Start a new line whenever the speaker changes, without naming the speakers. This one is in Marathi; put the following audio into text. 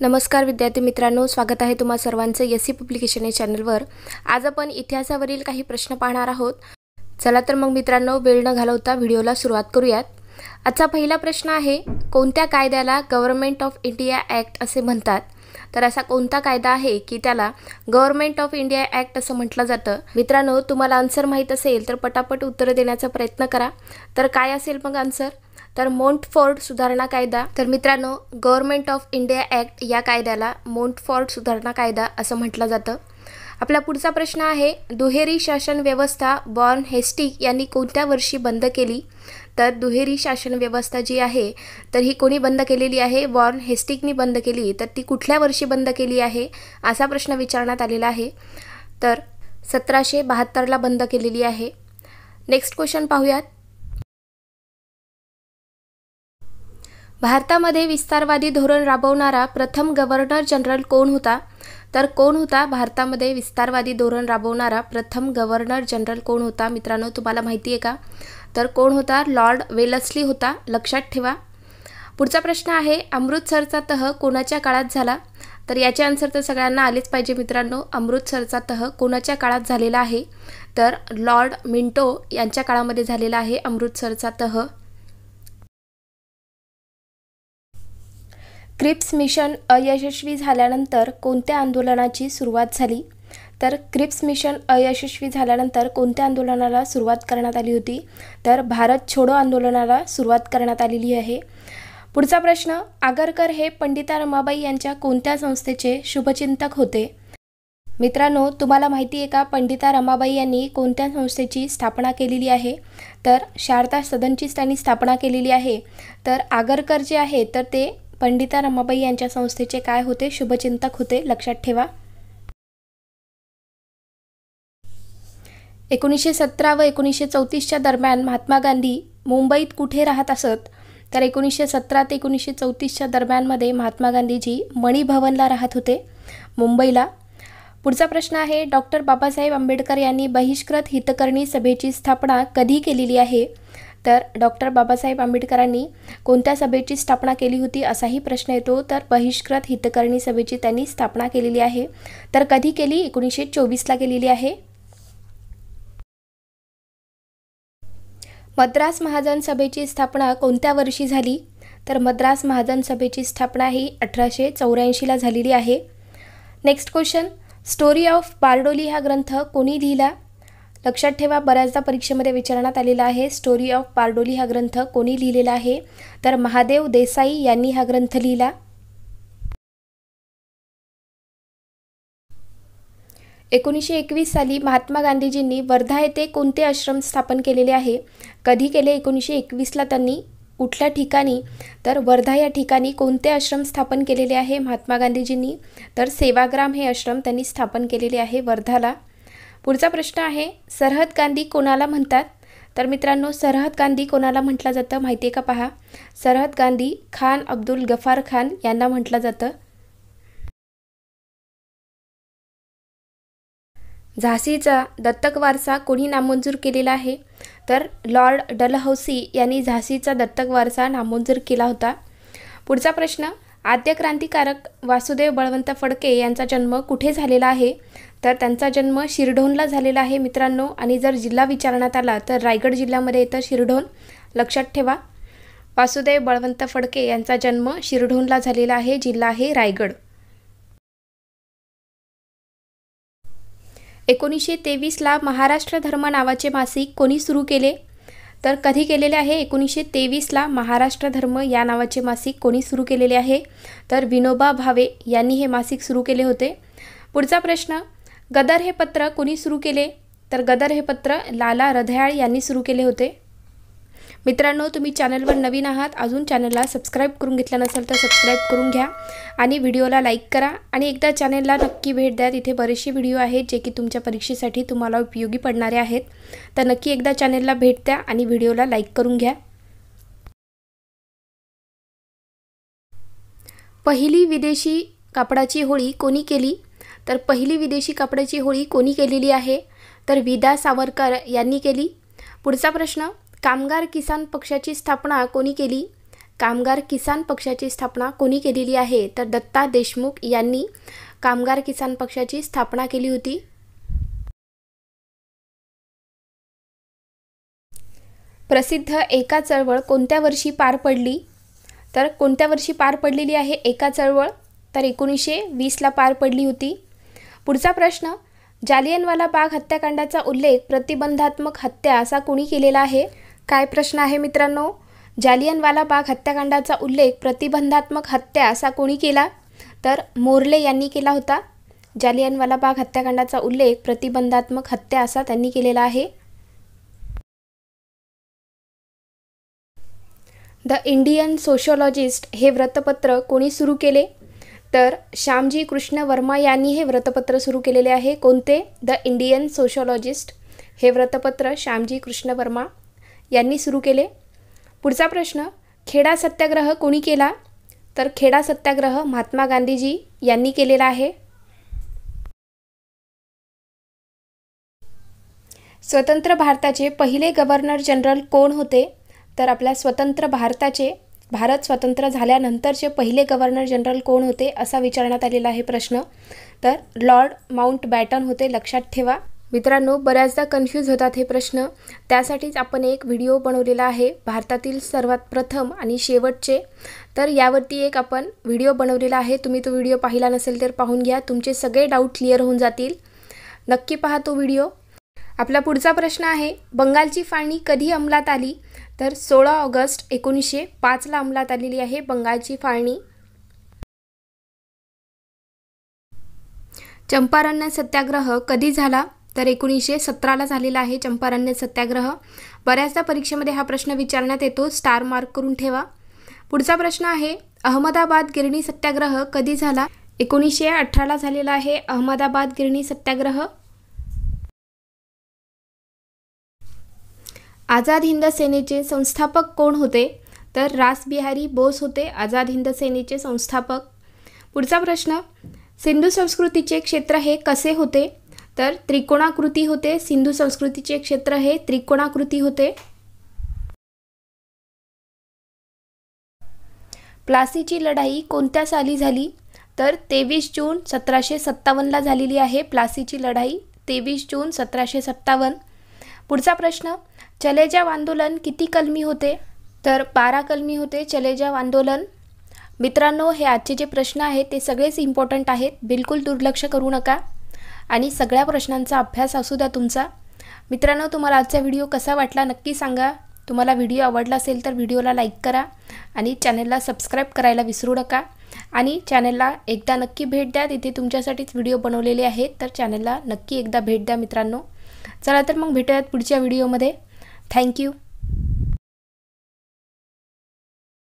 नमस्कार विद्यार्थी मित्रांनो स्वागत आहे तुम्हा सर्वांचं एस सी पब्लिकेशन या चॅनलवर. आज आपण इतिहासावरील काही प्रश्न पाहणार आहोत. चला तर मग मित्रांनो वेळ न घालवता व्हिडिओला सुरुवात करूयात. आजचा पहिला प्रश्न आहे कोणत्या कायद्याला गव्हर्नमेंट ऑफ इंडिया ॲक्ट असे म्हणतात? तर असा कोणता कायदा आहे की त्याला गव्हर्नमेंट ऑफ इंडिया ॲक्ट असं म्हटलं जातं? मित्रांनो तुम्हाला आन्सर माहीत असेल तर पटापट उत्तरं देण्याचा प्रयत्न करा. तर काय असेल मग आन्सर? तर मोंटफोर्ड सुधारणा कायदा तर मित्रांनो गव्हर्नमेंट ऑफ इंडिया ॲक्ट या कायद्याला मोंटफोर्ड सुधारणा कायदा असं म्हटलं जातं. आपला पुढचा प्रश्न आहे दुहेरी शासन व्यवस्था बॉर्न हेस्टिक यांनी कोणत्या वर्षी बंद केली? तर दुहेरी शासन व्यवस्था जी आहे तर ही कोणी बंद केलेली आहे? वॉर्न हेस्टिकनी बंद केली तर ती कुठल्या वर्षी बंद केली आहे? असा प्रश्न विचारण्यात आलेला आहे. तर सतराशे बहात्तरला बंद केलेली आहे. नेक्स्ट क्वेश्चन पाहूयात. भारतामध्ये विस्तारवादी धोरण राबवणारा प्रथम गव्हर्नर जनरल कोण होता? तर कोण होता? भारतामध्ये विस्तारवादी धोरण राबवणारा प्रथम गव्हर्नर जनरल कोण होता? मित्रांनो तुम्हाला माहिती आहे का? तर कोण होता? लॉर्ड वेलस्ली होता. लक्षात ठेवा. पुढचा प्रश्न आहे अमृतसरचा तह कोणाच्या काळात झाला? तर याचे आन्सर तर सगळ्यांना आलेच पाहिजे मित्रांनो. अमृतसरचा तह कोणाच्या काळात झालेला आहे? तर लॉर्ड मिंटो यांच्या काळामध्ये झालेला आहे अमृतसरचा तह. क्रिप्स मिशन अयशस्वी झाल्यानंतर कोणत्या आंदोलनाची सुरुवात झाली? तर क्रिप्स मिशन अयशस्वी झाल्यानंतर कोणत्या आंदोलनाला सुरुवात करण्यात आली होती? तर भारत छोडो आंदोलनाला सुरुवात करण्यात आलेली आहे. पुढचा प्रश्न आगरकर हे पंडिता रमाबाई यांच्या कोणत्या संस्थेचे शुभचिंतक होते? मित्रांनो तुम्हाला माहिती आहे का पंडिता रमाबाई यांनी कोणत्या संस्थेची स्थापना केलेली आहे? तर शारदा सदनचीच त्यांनी स्थापना केलेली आहे. तर आगरकर जे आहे तर ते पंडिता रमाबाई यांच्या संस्थेचे काय होते? शुभचिंतक होते. लक्षात ठेवा. एकोणीसशे सतरा व एकोणीसशे चौतीसच्या दरम्यान महात्मा गांधी मुंबईत कुठे राहत असत? तर एकोणीसशे सतरा ते एकोणीसशे चौतीसच्या दरम्यानमध्ये महात्मा गांधीजी मणिभवनला राहत होते मुंबईला. पुढचा प्रश्न आहे डॉक्टर बाबासाहेब आंबेडकर यांनी बहिष्कृत हितकर्णी सभेची स्थापना कधी केलेली आहे? तर डॉक्टर बाबासाहेब आंबेडकरांनी कोणत्या सभेची स्थापना केली होती असाही प्रश्न येतो. तर बहिष्कृत हितकरणी सभेची त्यांनी स्थापना केलेली आहे. तर कधी केली? एकोणीसशे चोवीसला केलेली आहे. मद्रास महाजन सभेची स्थापना कोणत्या वर्षी झाली? तर मद्रास महाजन सभेची स्थापना ही अठराशे चौऱ्याऐंशीला झालेली आहे. Next question. Story of Bardoli हा ग्रंथ कोणी लिहिला? लक्षात ठेवा बऱ्याचदा परीक्षेमध्ये विचारण्यात आलेला आहे स्टोरी ऑफ पारडोली हा ग्रंथ कोणी लिहिलेला आहे? तर महादेव देसाई यांनी हा ग्रंथ लिहिला. एकोणीसशे एकवीस साली महात्मा गांधीजींनी वर्धा येथे कोणते आश्रम स्थापन केलेले आहे? कधी केले एकोणीसशे एकवीसला त्यांनी? कुठल्या ठिकाणी? तर वर्धा या ठिकाणी कोणते आश्रम स्थापन केलेले आहे महात्मा गांधीजींनी? तर सेवाग्राम हे आश्रम त्यांनी स्थापन केलेले आहे वर्धाला. पुढचा प्रश्न आहे सरहद गांधी कोणाला म्हणतात? तर मित्रांनो सरहद गांधी कोणाला म्हटलं जातं माहिती आहे का पहा? सरहद गांधी खान अब्दुल गफार खान यांना म्हटलं जातं. झाशीचा दत्तक वारसा कोणी नामंजूर केलेला आहे? तर लॉर्ड डलहौसी यांनी झाशीचा दत्तक वारसा नामंजूर केला होता. पुढचा प्रश्न आद्य क्रांतिकारक वासुदेव बळवंत फडके यांचा जन्म कुठे झालेला आहे? तर त्यांचा जन्म शिरढोणला झालेला आहे मित्रांनो. आणि जर जिल्हा विचारण्यात आला तर रायगड जिल्ह्यामध्ये येतं शिरढोण. लक्षात ठेवा. वासुदेव बळवंत फडके यांचा जन्म शिरढोणला झालेला आहे. जिल्हा आहे रायगड. एकोणीसशे तेवीसला महाराष्ट्र धर्म नावाचे मासिक कोणी सुरू केले? तर कधी केलेले आहे? एकोणीसशे तेवीसला महाराष्ट्र धर्म या नावाचे मासिक कोणी सुरू केलेले आहे? तर विनोबा भावे यांनी हे मासिक सुरू केले होते. पुढचा प्रश्न गदर हे पत्र कोणी सुरू केले? तर गदर हे पत्र लाला रधयाळ यांनी सुरू केले होते. मित्रांनो तुम्ही चॅनलवर नवीन आहात अजून चॅनलला सबस्क्राईब करून घेतलं नसेल तर सबस्क्राईब करून घ्या आणि व्हिडिओला लाईक करा आणि एकदा चॅनलला नक्की भेट द्या. तिथे बरेचसे व्हिडिओ आहेत जे की तुमच्या परीक्षेसाठी तुम्हाला उपयोगी पडणारे आहेत. तर नक्की एकदा चॅनलला भेट द्या आणि व्हिडिओला लाईक करून घ्या. पहिली विदेशी कापडाची होळी कोणी केली? तर पहिली विदेशी कपड्याची होळी कोणी केलेली आहे? तर विदा सावरकर यांनी केली. पुढचा प्रश्न कामगार किसान पक्षाची स्थापना कोणी केली? कामगार किसान पक्षाची स्थापना कोणी केलेली आहे? तर दत्ता देशमुख यांनी कामगार किसान पक्षाची स्थापना केली होती. प्रसिद्ध एका चळवळ कोणत्या वर्षी पार पडली? तर कोणत्या वर्षी पार पडलेली आहे एका चळवळ? तर एकोणीसशे वीसला पार पडली होती. पुढचा प्रश्न जालियनवाला बाग हत्याकांडाचा उल्लेख प्रतिबंधात्मक हत्या असा कोणी केलेला आहे? काय प्रश्न आहे मित्रांनो? जालियनवाला बाग हत्याकांडाचा उल्लेख प्रतिबंधात्मक हत्या असा कोणी केला? तर मोर्ले यांनी केला होता. जालियनवाला बाग हत्याकांडाचा उल्लेख प्रतिबंधात्मक हत्या असा त्यांनी केलेला आहे. द इंडियन सोशोलॉजिस्ट हे वृत्तपत्र कोणी सुरू केले? तर श्यामजी कृष्ण वर्मा यांनी हे वृत्तपत्र सुरू केलेले आहे. कोणते? द इंडियन सोशोलॉजिस्ट हे व्रतपत्र श्यामजी कृष्ण वर्मा यांनी सुरू केले. पुढचा प्रश्न खेडा सत्याग्रह कोणी केला? तर खेडा सत्याग्रह महात्मा गांधीजी यांनी केलेला आहे. स्वतंत्र भारताचे पहिले गव्हर्नर जनरल कोण होते? तर आपल्या स्वतंत्र भारताचे भारत स्वतंत्र झाल्यानंतरचे पहिले गव्हर्नर जनरल कोण होते असा विचारण्यात आलेला आहे प्रश्न. तर लॉर्ड माउंट बॅटन होते लक्षात ठेवा. मित्रांनो बऱ्याचदा कन्फ्यूज होतात हे प्रश्न. त्यासाठीच आपण एक व्हिडिओ बनवलेला आहे भारतातील सर्वात प्रथम आणि शेवटचे. तर यावरती एक आपण व्हिडिओ बनवलेला आहे. तुम्ही तो व्हिडिओ पाहिला नसेल तर पाहून घ्या. तुमचे सगळे डाऊट क्लिअर होऊन जातील. नक्की पहा तो व्हिडिओ. आपला पुढचा प्रश्न आहे बंगालची फाळणी कधी अंमलात आली? तर सोळा ऑगस्ट एकोणीसशे पाचला अंमलात आलेली आहे बंगालची फाळणी. चंपारण्य सत्याग्रह कधी झाला? तर एकोणीसशे सतराला झालेला आहे चंपारण्य सत्याग्रह. बऱ्याचदा परीक्षेमध्ये हा प्रश्न विचारण्यात येतो स्टार मार्क करून ठेवा. पुढचा प्रश्न आहे अहमदाबाद गिरणी सत्याग्रह कधी झाला? एकोणीसशे अठराला झालेला आहे अहमदाबाद गिरणी सत्याग्रह. आझाद हिंद सेनेचे संस्थापक कोण होते? तर रासबिहारी बोस होते आझाद हिंद सेनेचे संस्थापक. पुढचा प्रश्न सिंधू संस्कृतीचे क्षेत्र हे कसे होते? तर त्रिकोणाकृती होते सिंधू संस्कृतीचे क्षेत्र हे त्रिकोणाकृती होते. प्लासीची लढाई कोणत्या साली झाली? तर तेवीस जून सतराशे सत्तावन्नला झालेली आहे प्लासीची लढाई तेवीस जून सतराशे सत्तावन्न. पुढचा प्रश्न चलेजाव आंदोलन किती कलमी होते? तर बारा कलमी होते चलेजाव आंदोलन. मित्रांनो हे आजचे जे प्रश्न आहेत ते सगळेच इम्पॉर्टंट आहेत. बिलकुल दुर्लक्ष करू नका. आणि सगळ्या प्रश्नांचा अभ्यास असू द्या तुमचा. मित्रांनो तुम्हाला आजचा व्हिडिओ कसा वाटला नक्की सांगा. तुम्हाला व्हिडिओ आवडला असेल तर व्हिडिओला लाईक करा आणि चॅनलला सबस्क्राईब करायला विसरू नका. आणि चॅनलला एकदा नक्की भेट द्या. तिथे तुमच्यासाठीच व्हिडिओ बनवलेले आहेत. तर चॅनलला नक्की एकदा भेट द्या मित्रांनो. चला तर मग भेटूयात पुढच्या व्हिडिओमध्ये. Thank you.